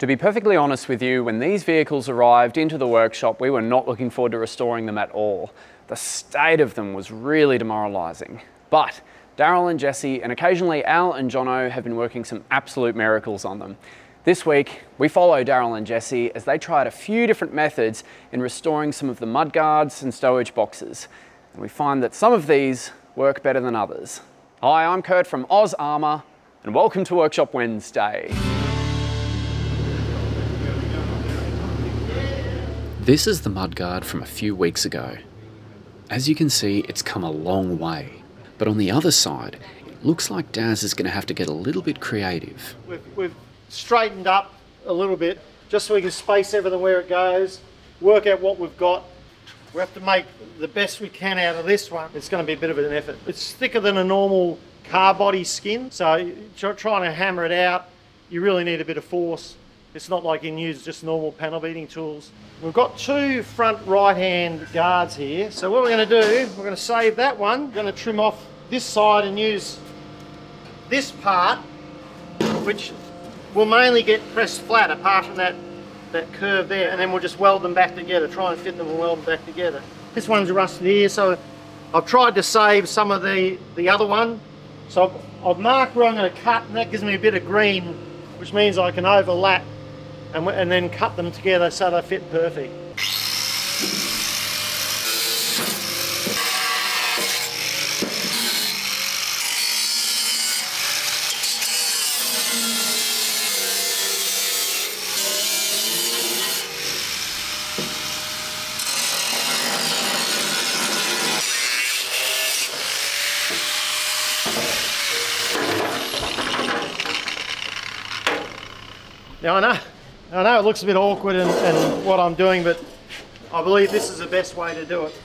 To be perfectly honest with you, when these vehicles arrived into the workshop, we were not looking forward to restoring them at all. The state of them was really demoralising. But Daryl and Jesse, and occasionally Al and Jono have been working some absolute miracles on them. This week, we follow Daryl and Jesse as they tried a few different methods in restoring some of the mudguards and stowage boxes. And we find that some of these work better than others. Hi, I'm Kurt from Oz Armour, and welcome to Workshop Wednesday. This is the mudguard from a few weeks ago. As you can see, it's come a long way. But on the other side, it looks like Daz is going to have to get a little bit creative. We've, we've straightened up a little bit just so we can space everything where it goes, work out what we've got. We have to make the best we can out of this one. It's going to be a bit of an effort. It's thicker than a normal car body skin, so trying to hammer it out, you really need a bit of force. It's not like you can use just normal panel beating tools. We've got two front right hand guards here. So what we're going to do, we're going to save that one. We're going to trim off this side and use this part, which will mainly get pressed flat apart from that, that curve there. And then we'll just weld them back together, try and fit them and weld them back together. This one's rusted here, so I've tried to save some of the, the other one. So I've, I've marked where I'm going to cut and that gives me a bit of green, which means I can overlap and, and then cut them together so they fit perfect. Now I know I know it looks a bit awkward in what I'm doing, but I believe this is the best way to do it.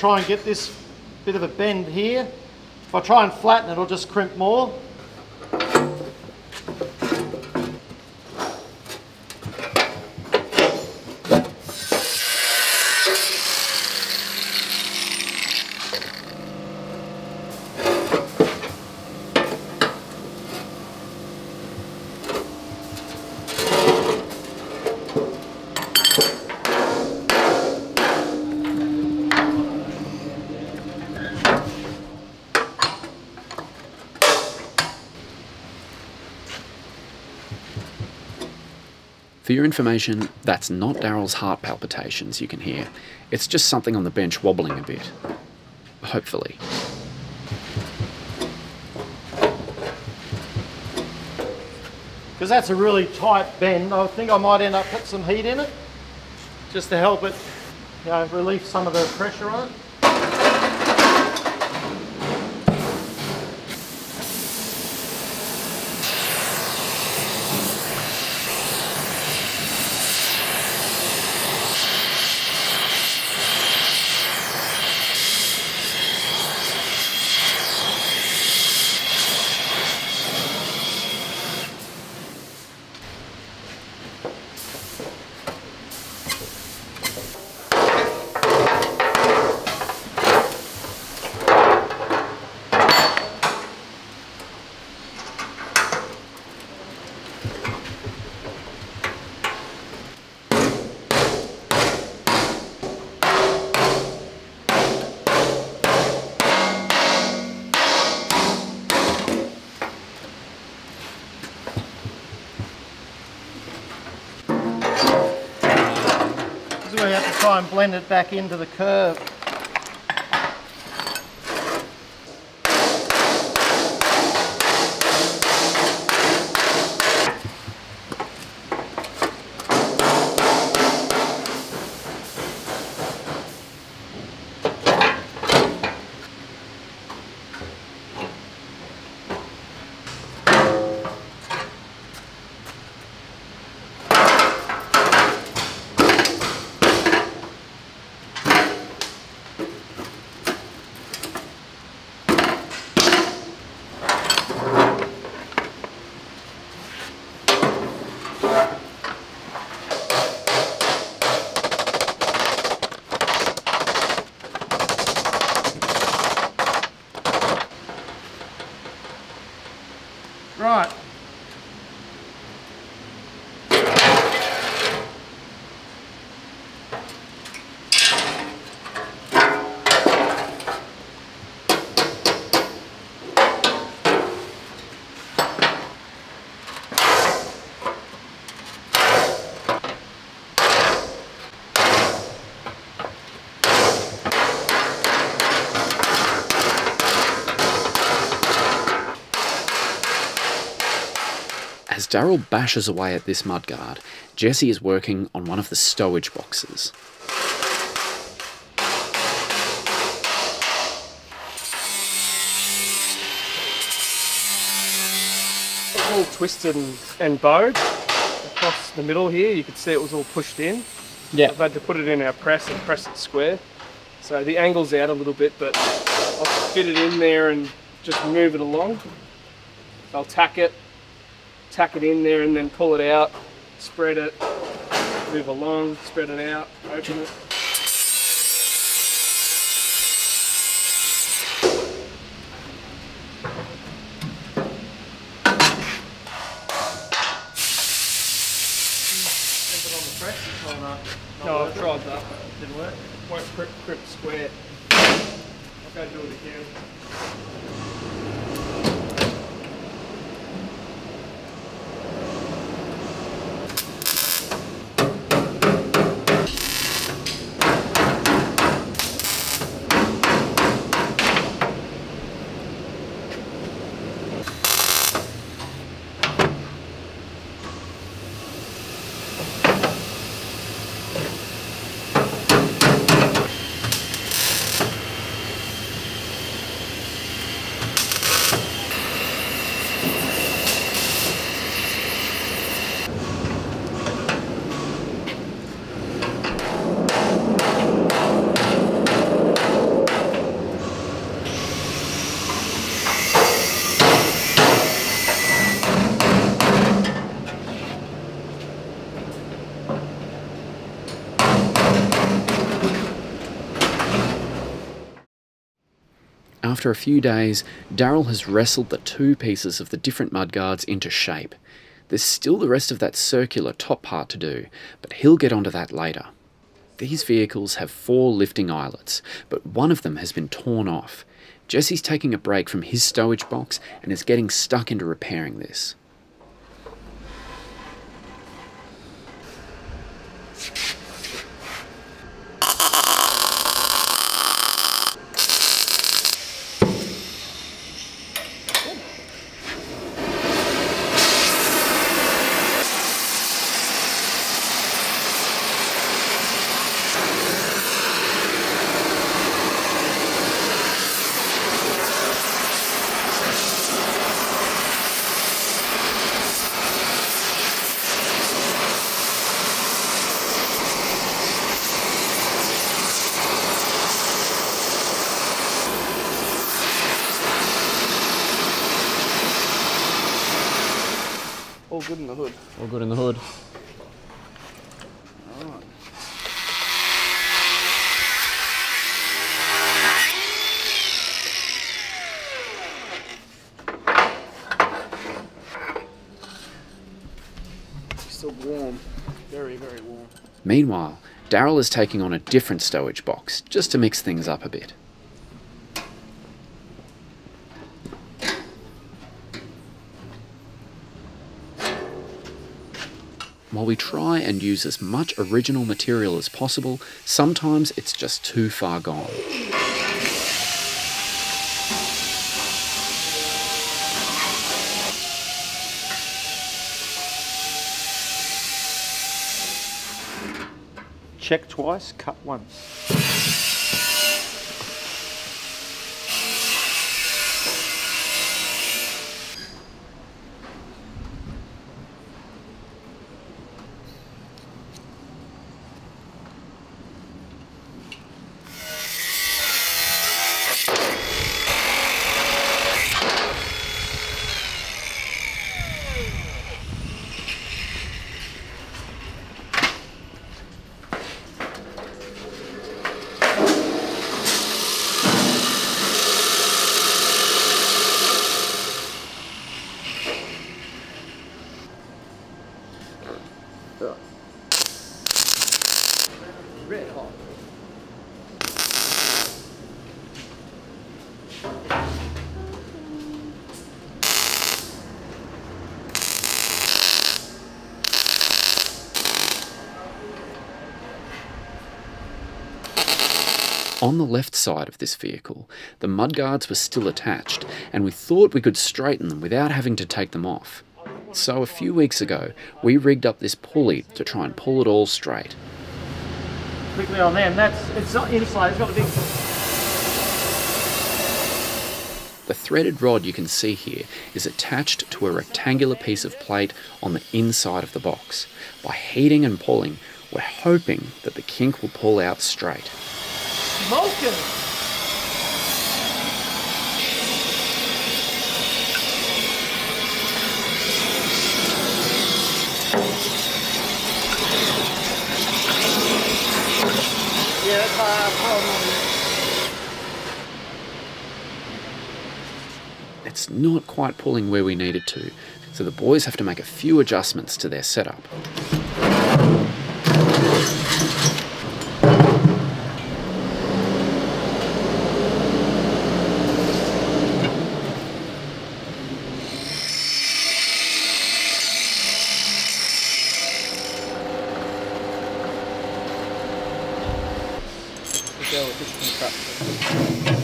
Try and get this bit of a bend here. If I try and flatten it, it'll just crimp more. For your information, that's not Daryl's heart palpitations you can hear. It's just something on the bench wobbling a bit. Hopefully. Because that's a really tight bend, I think I might end up put some heat in it, just to help it you know, relieve some of the pressure on it. Try and blend it back into the curve. As Daryl bashes away at this mudguard, Jesse is working on one of the stowage boxes. It's all twisted and, and bowed across the middle here. You can see it was all pushed in. Yeah. I've had to put it in our press and press it square. So the angle's out a little bit, but I'll fit it in there and just move it along. I'll tack it, tack it in there and then pull it out, spread it, move along, spread it out, open it. No, I've tried that. Didn't work. Won't grip, grip square. I'll go do it again. After a few days, Daryl has wrestled the two pieces of the different mudguards into shape. There's still the rest of that circular top part to do, but he'll get onto that later. These vehicles have four lifting eyelets, but one of them has been torn off. Jesse's taking a break from his stowage box and is getting stuck into repairing this. All good in the hood. All good in the hood. Still warm. Very, very warm. Meanwhile, Daryl is taking on a different stowage box just to mix things up a bit. While we try and use as much original material as possible, sometimes it's just too far gone. Check twice, cut once. On the left side of this vehicle, the mudguards were still attached, and we thought we could straighten them without having to take them off. So a few weeks ago, we rigged up this pulley to try and pull it all straight. Quickly on them. That's it's not inside. It's got a big. The threaded rod you can see here is attached to a rectangular piece of plate on the inside of the box. By heating and pulling, we're hoping that the kink will pull out straight. Smoking. Yeah, that's our. It's not quite pulling where we need it to, so the boys have to make a few adjustments to their setup. The girl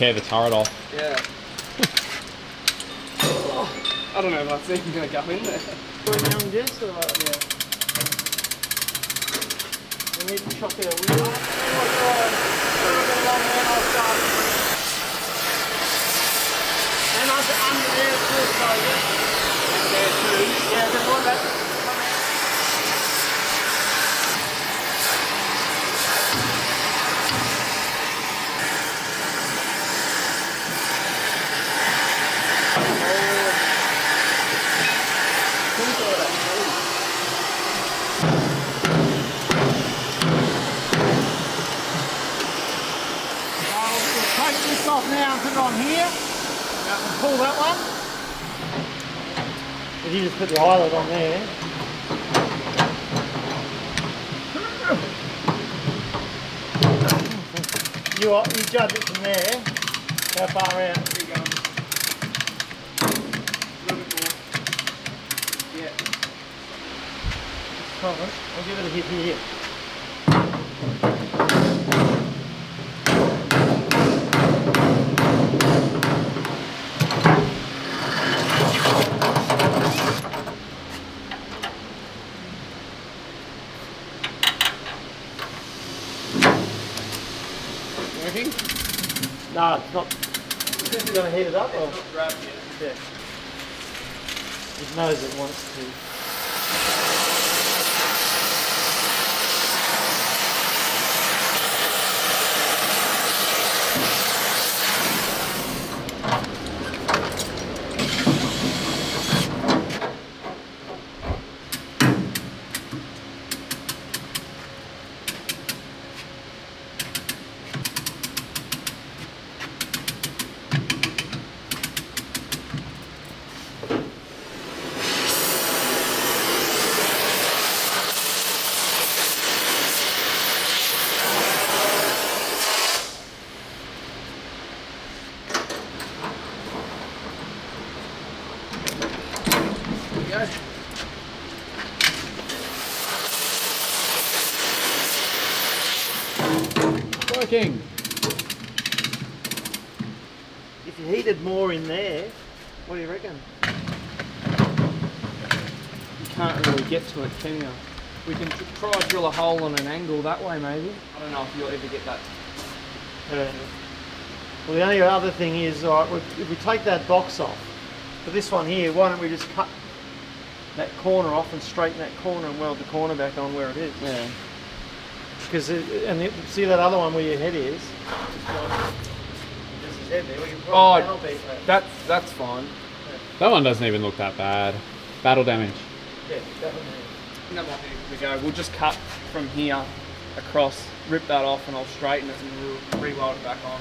Tear the turret off. Yeah. I don't know if that's even going to go in there. Going down this or what? Yeah. We need to chop our wheel. Oh, God. We're gonna long man, I'll start. And under, under there too, so yeah. There too? Yeah, just want that. Now on here. I pull that one. If you just put the eyelet on there. You, are- you judge it from there. How far out? Here you go. A little bit more. Yeah. Promise. I'll give it a hit here. Working? No, it's not. Is it going to heat it up or? Grab it. Yeah. It knows it wants to. go. Working. If you heated more in there, what do you reckon? You can't really get to it, can you? We can try to drill a hole on an angle that way, maybe. I don't know if you'll ever get that. Well, the only other thing is, all right, if we take that box off, for this one here, why don't we just cut that corner off and straighten that corner and weld the corner back on where it is? Yeah. Because, and it, see that other one where your head is? Oh, There's his head there. We can put Oh, a panel beat that. That's that's fine. That one doesn't even look that bad. Battle damage. Yeah, that one there. That might go. We'll just cut from here across, rip that off, and I'll straighten it and re- re-weld it back on.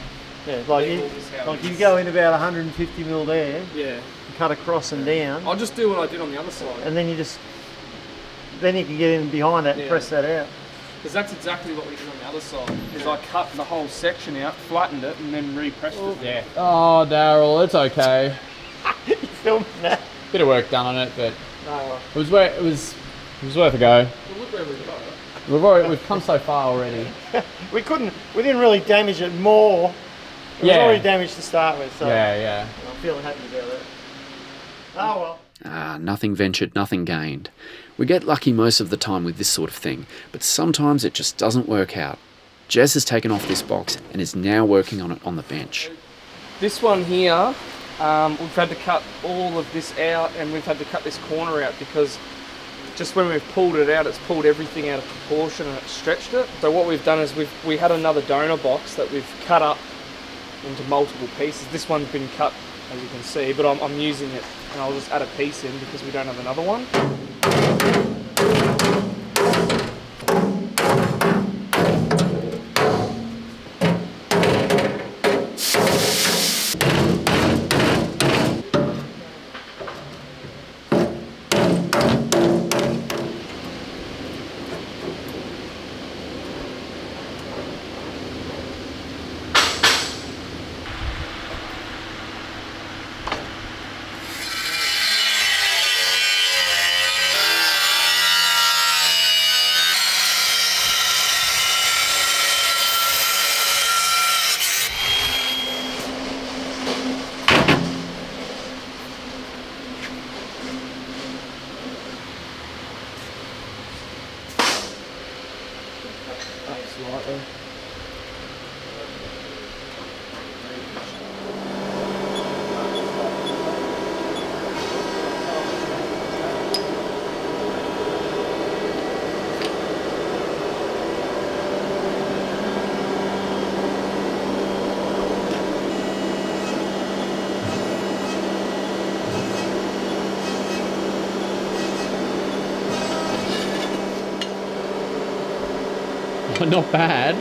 Yeah, like, you, all this how it like you go in about 150 mil there, Yeah. you cut across and down, I'll just do what I did on the other side. and then you just, then you can get in behind that and press that out. Because that's exactly what we did on the other side. Is I cut the whole section out, flattened it, and then repressed it. Yeah. Oh, Daryl, it's okay. you filming that? Bit of work done on it, but No. it was worth it was it was worth a go. Well, look where we got. We've already we've come so far already. We couldn't, we didn't really damage it more. It was Yeah. already damaged to start with, so Yeah, yeah. I'm feeling happy about that. Oh well. Ah, nothing ventured, nothing gained. We get lucky most of the time with this sort of thing, but sometimes it just doesn't work out. Jess has taken off this box and is now working on it on the bench. This one here, um, we've had to cut all of this out, and we've had to cut this corner out because just when we've pulled it out, it's pulled everything out of proportion and it's stretched it. So what we've done is we've we had another donor box that we've cut up into multiple pieces. This one's been cut, as you can see, but I'm, I'm using it, and I'll just add a piece in because we don't have another one. Up Not bad.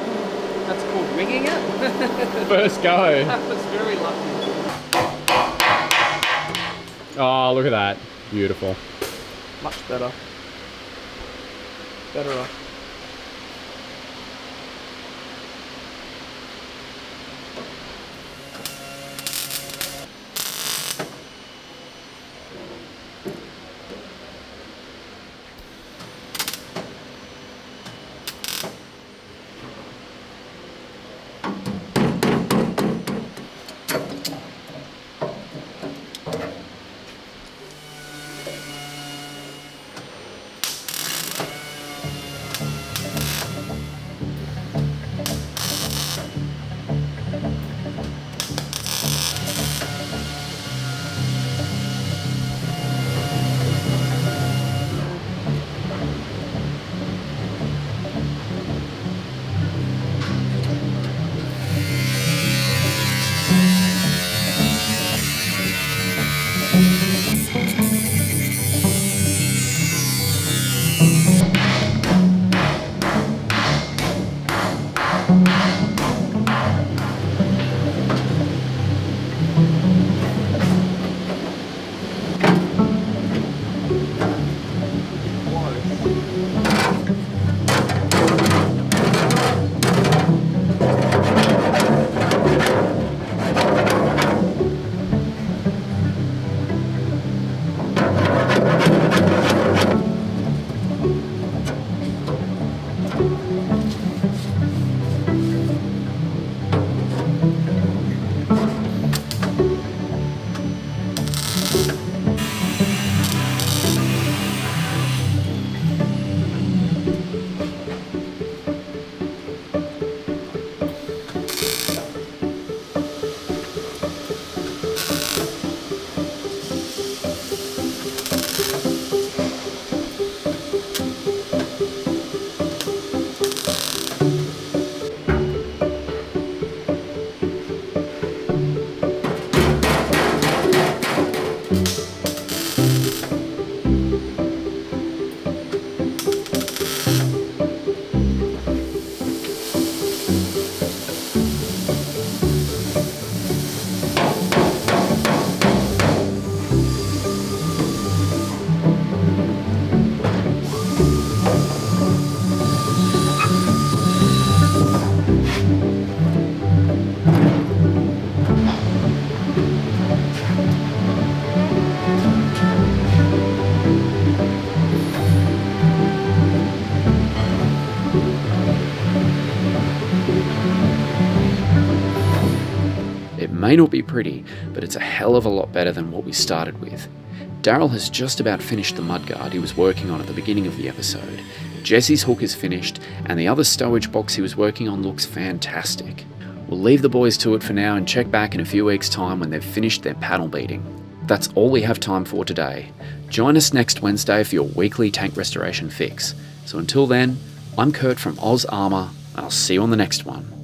That's called winging it. First go. that was very lucky. Oh, look at that. Beautiful. Much better. Better. May not be pretty, but it's a hell of a lot better than what we started with. Daryl has just about finished the mudguard he was working on at the beginning of the episode. Jesse's hook is finished, and the other stowage box he was working on looks fantastic. We'll leave the boys to it for now and check back in a few weeks' time when they've finished their panel beating. That's all we have time for today. Join us next Wednesday for your weekly tank restoration fix. So until then, I'm Kurt from Oz Armour, and I'll see you on the next one.